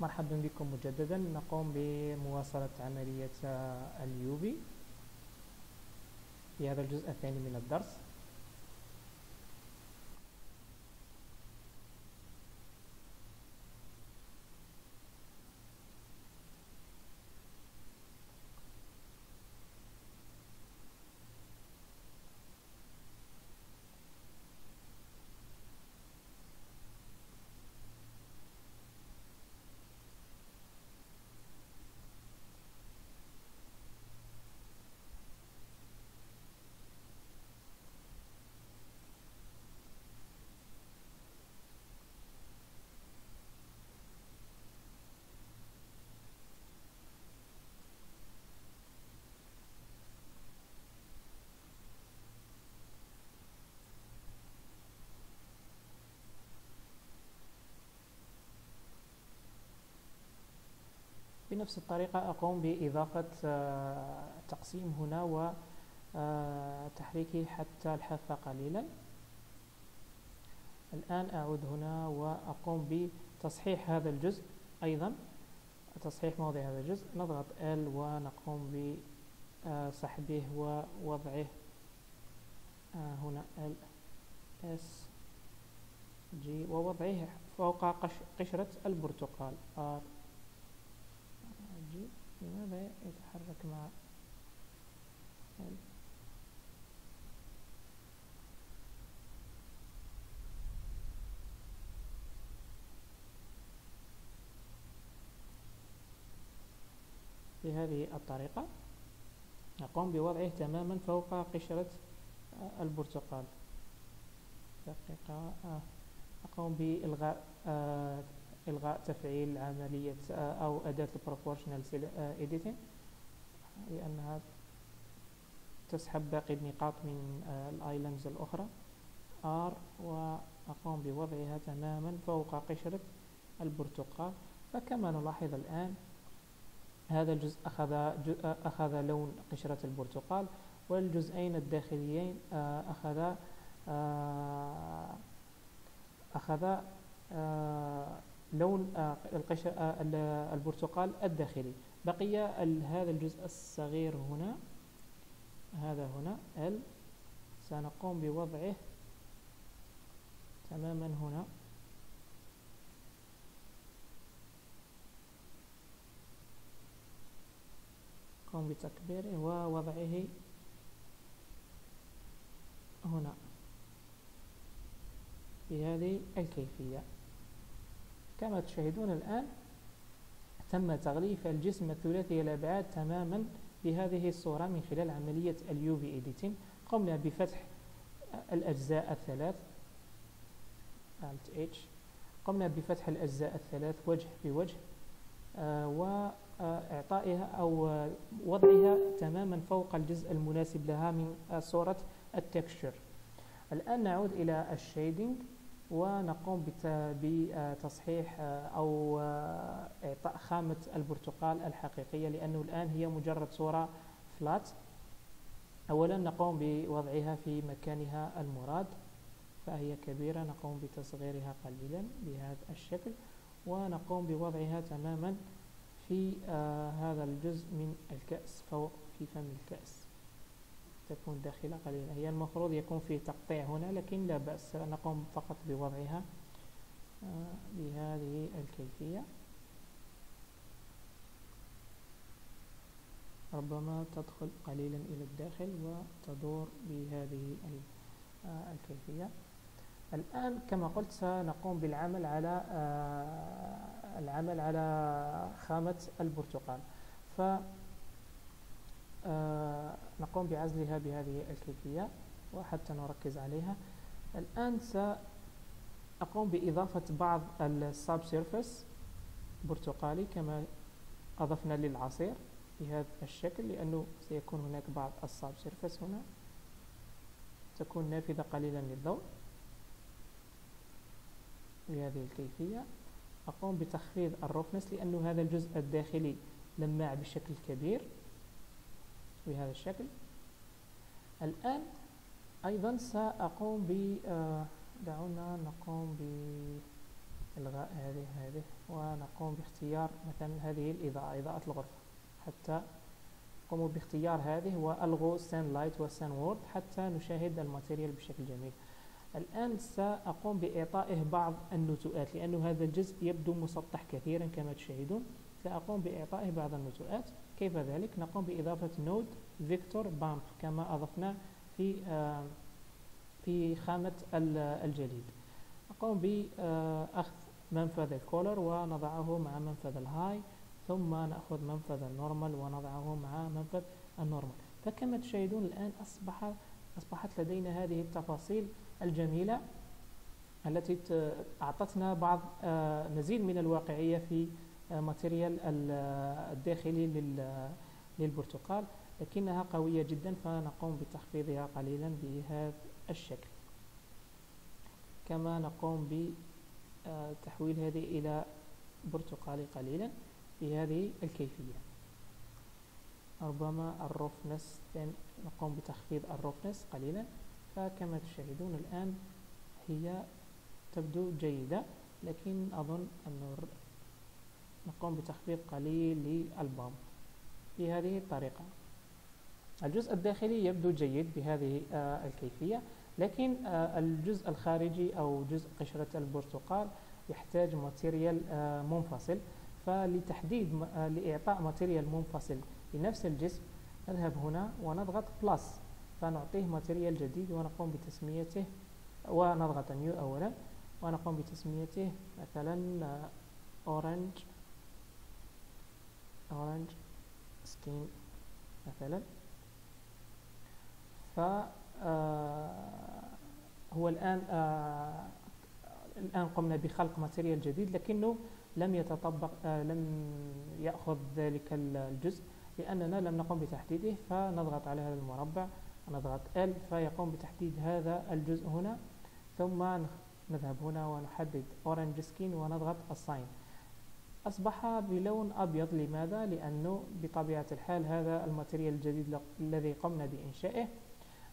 مرحبا بكم مجددا. نقوم بمواصلة عملية اليوبي في هذا الجزء الثاني من الدرس. بنفس الطريقة أقوم بإضافة آه، تقسيم هنا وتحريكه آه، حتى الحافة قليلا. الآن أعود هنا وأقوم بتصحيح هذا الجزء أيضا. تصحيح موضع هذا الجزء. نضغط L ونقوم بسحبه ووضعه آه، هنا L S G ووضعه فوق قشرة البرتقال. R لماذا يتحرك مع بهذه الطريقة نقوم بوضعه تماما فوق قشرة البرتقال. دقيقة آه، أقوم بإلغاء آه، إلغاء تفعيل عملية آه، أو أداة ال proportional editing آه، لأنها تسحب باقي النقاط من آه، ال islands الأخرى. R وأقوم بوضعها تماما فوق قشرة البرتقال. فكما نلاحظ الآن هذا الجزء أخذ, أخذ لون قشرة البرتقال والجزئين الداخليين أخذ أخذ لون آه، القشر آه، البرتقال الداخلي. بقي هذا الجزء الصغير هنا. هذا هنا L سنقوم بوضعه تماما هنا. قوم بتكبيره ووضعه هنا. بهذه الكيفية. كما تشاهدون الآن تم تغليف الجسم الثلاثي الأبعاد تماما بهذه الصورة من خلال عملية اليو في إيديتين قمنا بفتح الأجزاء الثلاث Alt H قمنا بفتح الأجزاء الثلاث وجه بوجه آه وإعطائها أو وضعها تماما فوق الجزء المناسب لها من صورة التكشر. الآن نعود إلى الشيدنج. ونقوم بتصحيح آه، أو آه، إعطاء خامة البرتقال الحقيقية لأنه الآن هي مجرد صورة فلات أولا نقوم بوضعها في مكانها المراد فهي كبيرة نقوم بتصغيرها قليلا بهذا الشكل ونقوم بوضعها تماما في آه هذا الجزء من الكأس فوق في فم الكأس. تكون داخلة قليلا هي المفروض يكون فيه تقطيع هنا لكن لا بأس نقوم فقط بوضعها آه، بهذه الكيفية. ربما تدخل قليلا إلى الداخل وتدور بهذه آه، الكيفية. الآن كما قلت سنقوم بالعمل على آه، العمل على خامة البرتقال. ف نقوم بعزلها بهذه الكيفية وحتى نركز عليها. الآن سأقوم بإضافة بعض ال subsurface برتقالي كما أضفنا للعصير بهذا الشكل لأنه سيكون هناك بعض ال subsurface هنا. تكون نافذة قليلا للضوء بهذه الكيفية. أقوم بتخفيض الروفنس لأنه هذا الجزء الداخلي لماع بشكل كبير. بهذا الشكل. الآن أيضا سأقوم ب آه، دعونا نقوم ب إلغاء هذه هذه ونقوم باختيار مثلا هذه الإضاءة إضاءة الغرفة. حتى قوموا باختيار هذه وألغوا scene lights و scene world حتى نشاهد ال material بشكل جميل. الآن سأقوم بإعطائه بعض النتوءات لأن هذا الجزء يبدو مسطح كثيرا كما تشاهدون. سأقوم بإعطائه بعض النتوءات كيف ذلك؟ نقوم بإضافة node vector bump كما أضفنا في آه، في خامة الجليد نقوم بأخذ منفذ ال color ونضعه مع منفذ الهاي ثم نأخذ منفذ ال normal ونضعه مع منفذ ال normal فكما تشاهدون الآن أصبح أصبحت لدينا هذه التفاصيل الجميلة التي أعطتنا بعض آه، مزيد من الواقعية في material الداخلي للبرتقال لكنها قوية جدا فنقوم بتخفيضها قليلا بهذا الشكل. كما نقوم بتحويل هذه إلى برتقالي قليلا بهذه الكيفية. ربما ال roughness نقوم بتخفيض ال roughness قليلا فكما تشاهدون الآن هي تبدو جيدة لكن أظن أن نقوم بتخفيض قليل لل bump بهذه الطريقة. الجزء الداخلي يبدو جيد بهذه آه، الكيفية لكن آه، الجزء الخارجي أو جزء قشرة البرتقال يحتاج material آه، منفصل. فلتحديد لإعطاء material منفصل لنفس الجسم نذهب هنا ونضغط plus فنعطيه material جديد ونقوم بتسميته ونضغط new أولا ونقوم بتسميته مثلا orange orange skin مثلا. ف آه، هو الآن آه، الآن قمنا بخلق ماتيريال جديد لكنه لم يتطبق آه، لم يأخذ ذلك الجزء لأننا لم نقم بتحديده فنضغط على هذا المربع ونضغط L فيقوم بتحديد هذا الجزء هنا ثم نذهب هنا ونحدد Orange Skin ونضغط Assign. أصبح بلون أبيض. لماذا؟ لأنه بطبيعة الحال هذا الماتيريال الجديد الذي قمنا بإنشائه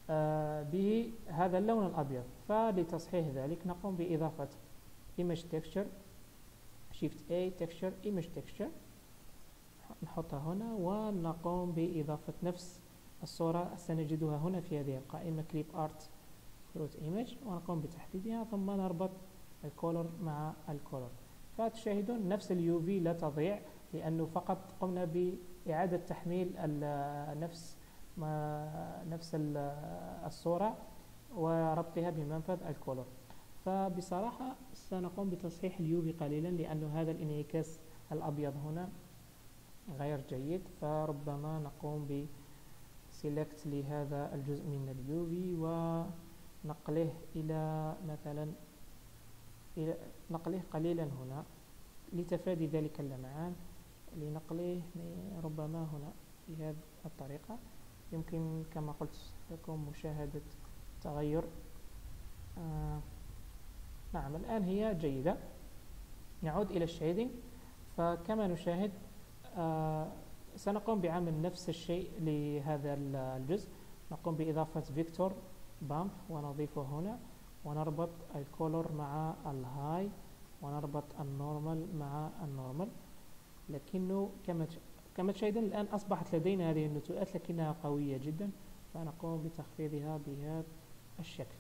آه، به هذا اللون الأبيض. فلتصحيح ذلك نقوم بإضافة Image Texture Shift A Texture Image Texture. نحطها هنا ونقوم بإضافة نفس الصورة سنجدها هنا في هذه القائمة Clip Art Fruit Image ونقوم بتحديدها ثم نربط ال color مع ال color فتشاهدون نفس ال UV لا تضيع لأنه فقط قمنا بإعادة تحميل نفس نفس الصورة وربطها بمنفذ ال color فبصراحة سنقوم بتصحيح ال UV قليلا لأن هذا الانعكاس الأبيض هنا غير جيد. فربما نقوم ب select لهذا الجزء من ال UV ونقله إلى مثلا إلى نقله قليلا هنا لتفادي ذلك اللمعان لنقله ربما هنا بهذه الطريقة. يمكن كما قلت لكم مشاهدة تغير. آه نعم الآن هي جيدة. نعود إلى الشيدنج فكما نشاهد آه سنقوم بعمل نفس الشيء لهذا الجزء. نقوم بإضافة vector bump ونضيفه هنا. ونربط ال color مع ال height ونربط ال normal مع ال normal. لكنه كما كما تشاهدون الآن أصبحت لدينا هذه النتوءات لكنها قوية جدا فنقوم بتخفيضها بهذا الشكل.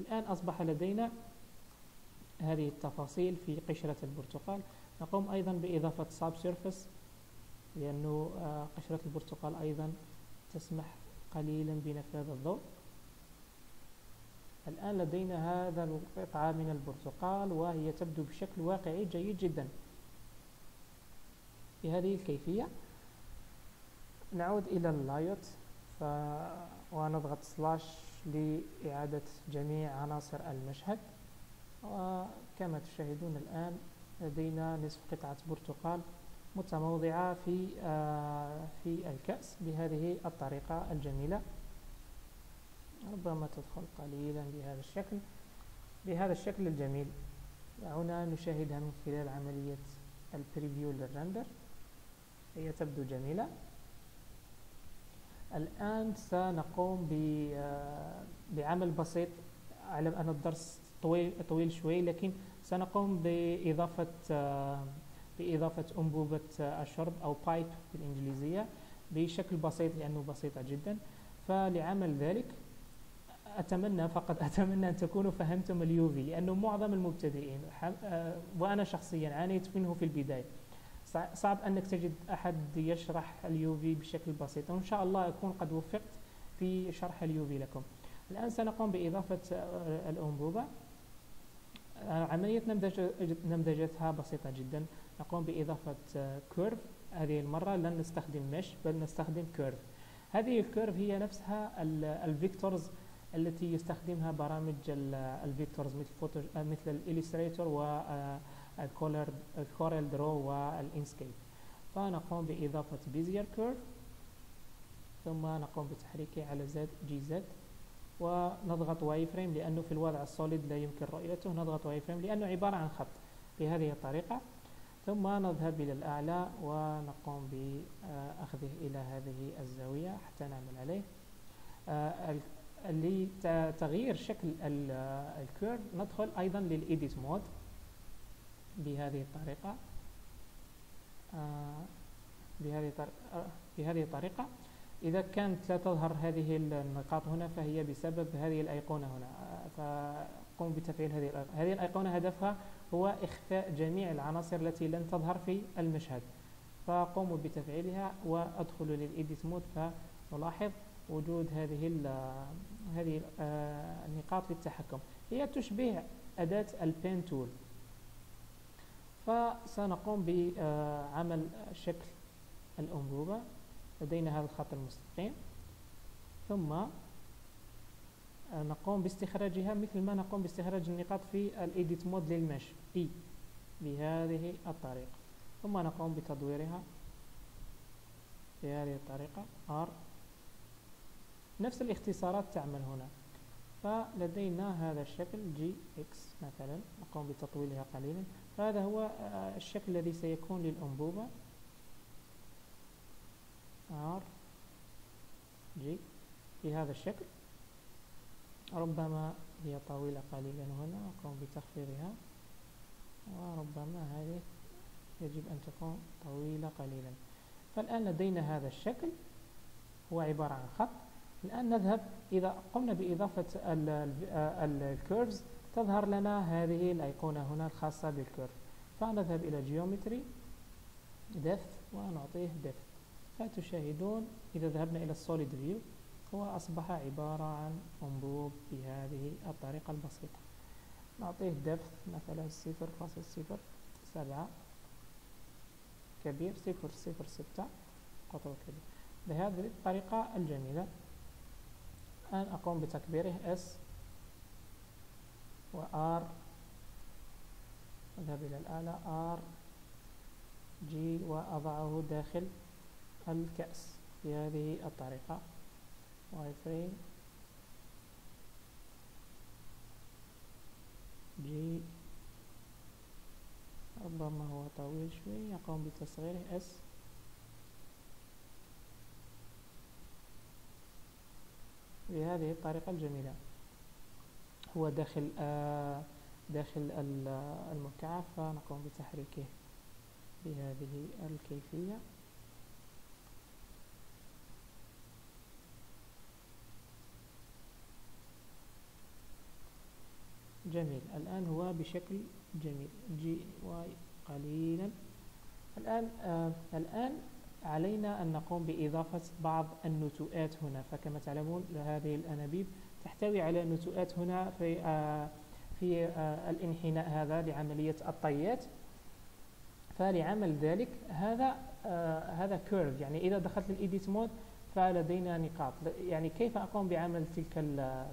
الآن أصبح لدينا هذه التفاصيل في قشرة البرتقال. نقوم أيضا بإضافة subsurface لأنه آه، قشرة البرتقال أيضا تسمح قليلا بنفاذ الضوء. الآن لدينا هذا القطعة من البرتقال وهي تبدو بشكل واقعي جيد جدا. بهذه الكيفية نعود إلى اللايوت ف... ونضغط سلاش لإعادة جميع عناصر المشهد. وكما تشاهدون الآن لدينا نصف قطعة برتقال متموضعة في آه، في الكأس بهذه الطريقة الجميلة. ربما تدخل قليلا بهذا الشكل بهذا الشكل الجميل. هنا نشاهدها من خلال عملية ال preview لل render. هي تبدو جميلة. الآن سنقوم بعمل بسيط. أعلم أن الدرس طويل, طويل شوي لكن سنقوم بإضافة بإضافة أنبوبة الشرب أو بايب بالإنجليزية بشكل بسيط لأنه بسيطة جدا. فلعمل ذلك. أتمنى فقط أتمنى أن تكونوا فهمتم اليوفي لأنه معظم المبتدئين آه، وأنا شخصيا عانيت منه في البداية. صعب أنك تجد أحد يشرح اليوفي بشكل بسيط وإن شاء الله أكون قد وفقت في شرح ال UV لكم. الآن سنقوم بإضافة آه، الأنبوبة. آه، عملية نمذجتها بسيطة جدا. نقوم بإضافة curve هذه المرة لن نستخدم mesh بل نستخدم curve هذه ال curve هي نفسها ال vectors التي يستخدمها برامج ال vectors مثل فوتو مثل ال Illustrator وال CorelDRAW وال Inkscape فنقوم بإضافة bezier curve ثم نقوم بتحريكه على Z G Z ونضغط wireframe لأنه في الوضع ال solid لا يمكن رؤيته نضغط wireframe لأنه عبارة عن خط بهذه الطريقة. ثم نذهب إلى الأعلى ونقوم بأخذه إلى هذه الزاوية حتى نعمل عليه. آه، لتغيير شكل ال curve ندخل أيضا لل edit mode بهذه الطريقة. آه، بهذه آه، بهذه الطريقة. إذا كانت لا تظهر هذه النقاط هنا فهي بسبب هذه الأيقونة هنا. فقم بتفعيل هذه الأيقونة. هذه الأيقونة هدفها هو إخفاء جميع العناصر التي لن تظهر في المشهد. فقوموا بتفعيلها وأدخلوا للإيديت مود فنلاحظ وجود هذه هذه آه، النقاط للتحكم. هي تشبه أداة ال pen tool. فسنقوم بعمل شكل الأنبوبة. لدينا هذا الخط المستقيم. ثم نقوم باستخراجها مثل ما نقوم باستخراج النقاط في ال edit mode لل mesh E بهذه الطريقة. ثم نقوم بتدويرها بهذه الطريقة R. نفس الاختصارات تعمل هنا. فلدينا هذا الشكل G X مثلا نقوم بتطويلها قليلا. فهذا هو آه، الشكل الذي سيكون للأنبوبة. R G بهذا الشكل. ربما هي طويلة قليلا هنا أقوم بتخفيضها. وربما هذه يجب أن تكون طويلة قليلا. فالآن لدينا هذا الشكل. هو عبارة عن خط. الآن نذهب إذا قمنا بإضافة ال curves تظهر لنا هذه الأيقونة هنا الخاصة بال curve. فنذهب إلى geometry depth ونعطيه depth. فتشاهدون إذا ذهبنا إلى ال solid view هو أصبح عبارة عن أنبوب بهذه الطريقة البسيطة. نعطيه depth مثلا صفر فاصل صفر سبعة كبير صفر صفر ستة قطر كبير. بهذه الطريقة الجميلة الآن أقوم بتكبيره S و R أذهب إلى الأعلى R G وأضعه داخل الكأس. بهذه الطريقة. واي فريم جي ربما هو طويل شوي. يقوم بتصغيره اس بهذه الطريقة الجميلة. هو داخل آه داخل المكعب فنقوم بتحريكه بهذه الكيفية. جميل. الآن هو بشكل جميل. G Y قليلا. الآن آه الآن علينا أن نقوم بإضافة بعض النتوءات هنا. فكما تعلمون هذه الأنابيب تحتوي على نتوءات هنا في آه في آه الانحناء هذا لعملية الطيات. فلعمل ذلك هذا آه هذا curve يعني إذا دخلت لل edit mode فلدينا نقاط. يعني كيف أقوم بعمل تلك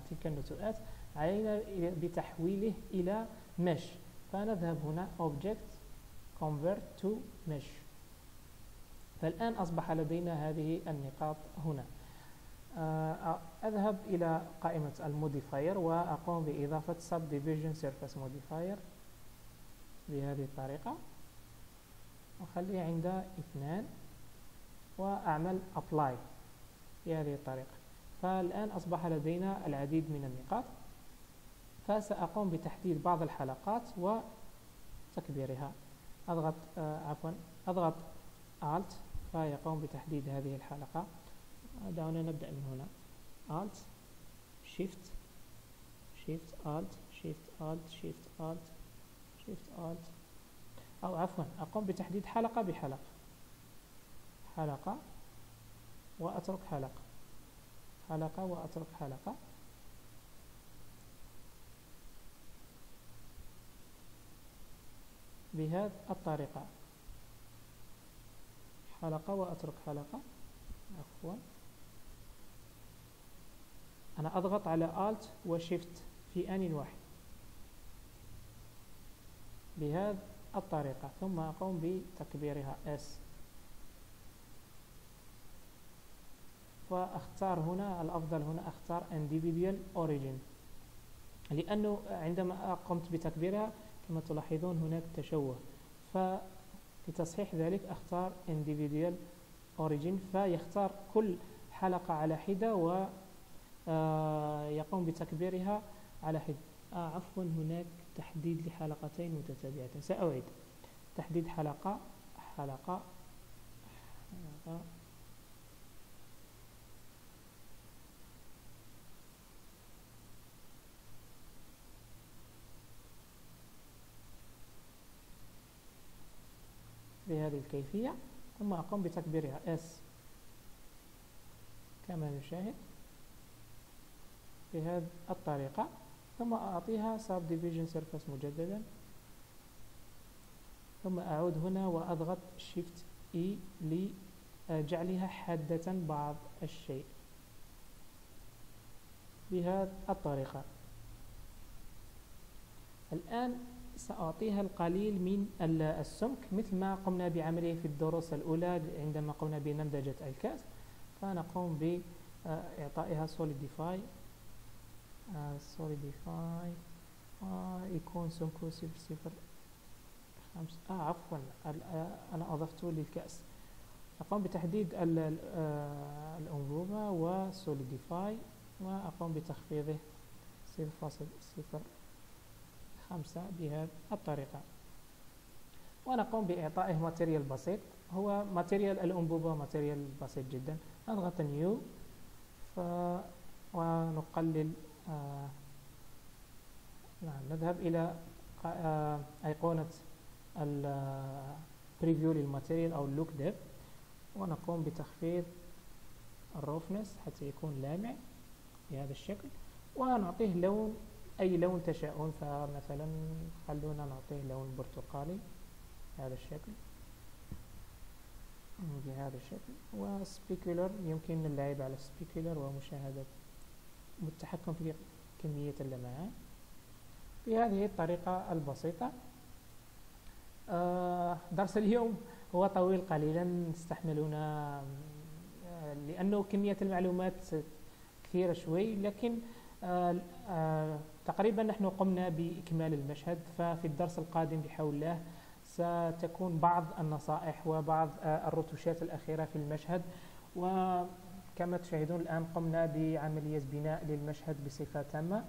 تلك النتوءات؟ علينا بتحويله إلى mesh. فنذهب هنا object convert to mesh. فالآن أصبح لدينا هذه النقاط هنا. آه، أذهب إلى قائمة الموديفاير وأقوم بإضافة subdivision surface modifier بهذه الطريقة. وأخليه عند اثنان وأعمل apply بهذه الطريقة. فالآن أصبح لدينا العديد من النقاط. فسأقوم بتحديد بعض الحلقات تكبيرها أضغط آه، عفوا أضغط Alt فيقوم بتحديد هذه الحلقة. دعونا نبدأ من هنا. Alt Shift Shift Alt Shift Alt Shift Alt Shift Alt. أو عفوا أقوم بتحديد حلقة بحلقة. حلقة وأترك حلقة. حلقة وأترك حلقة. بهذه الطريقة. حلقة وأترك حلقة. عفوا. أنا أضغط على Alt و Shift في آن واحد. بهذه الطريقة ثم أقوم بتكبيرها S. فأختار هنا الأفضل هنا أختار Individual Origin. لأنه عندما قمت بتكبيرها كما تلاحظون هناك تشوه. فلتصحيح ذلك أختار Individual Origin فيختار كل حلقة على حدة ويقوم آه، بتكبيرها على حدة. آه عفوا هناك تحديد لحلقتين متتابعتين. سأعيد. تحديد حلقة حلقة حلقة. بهذه الكيفية ثم أقوم بتكبيرها S. كما نشاهد بهذه الطريقة ثم أعطيها Subdivision Surface مجددا. ثم أعود هنا وأضغط Shift E لجعلها حادة بعض الشيء. بهذه الطريقة. الآن سأعطيها القليل من السمك مثل ما قمنا بعمله في الدروس الأولى عندما قمنا بنمذجة الكأس. فنقوم بإعطائها solidify solidify يكون سمكه صفر صفر خمس. آه عفوا. أنا أضفته للكأس. أقوم بتحديد الأنبوبة وسوليديفاي وأقوم بتخفيضه صفر فاصل صفر. خمسة بهذه الطريقة. ونقوم بإعطائه material بسيط. هو material الأنبوبة material بسيط جدا. نضغط new ف ونقلل آه نعم نذهب إلى آه أيقونة ال preview لل material أو ال look dev ونقوم بتخفيض ال roughness حتى يكون لامع بهذا الشكل. ونعطيه لون أي لون تشاءون فمثلا خلونا نعطيه لون برتقالي بهذا الشكل. بهذا الشكل. و specular يمكن اللعب على ال specular ومشاهدة والتحكم في كمية اللمعان بهذه الطريقة البسيطة. آه، درس اليوم هو طويل قليلا استحملونا آه، لأنه كمية المعلومات كثيرة شوي لكن تقريبا نحن قمنا بإكمال المشهد ففي الدرس القادم بحول الله ستكون بعض النصائح وبعض الرتوشات الأخيرة في المشهد. وكما تشاهدون الآن قمنا بعملية بناء للمشهد بصفة تامة.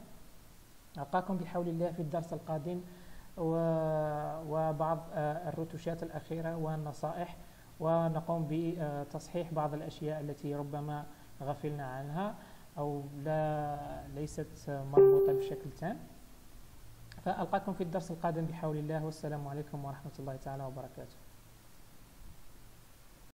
ألقاكم بحول الله في الدرس القادم وبعض الرتوشات الأخيرة والنصائح. ونقوم بتصحيح بعض الأشياء التي ربما غفلنا عنها. أو لا ليست مربوطة بشكل تام. فألقاكم في الدرس القادم بحول الله والسلام عليكم ورحمة الله تعالى وبركاته.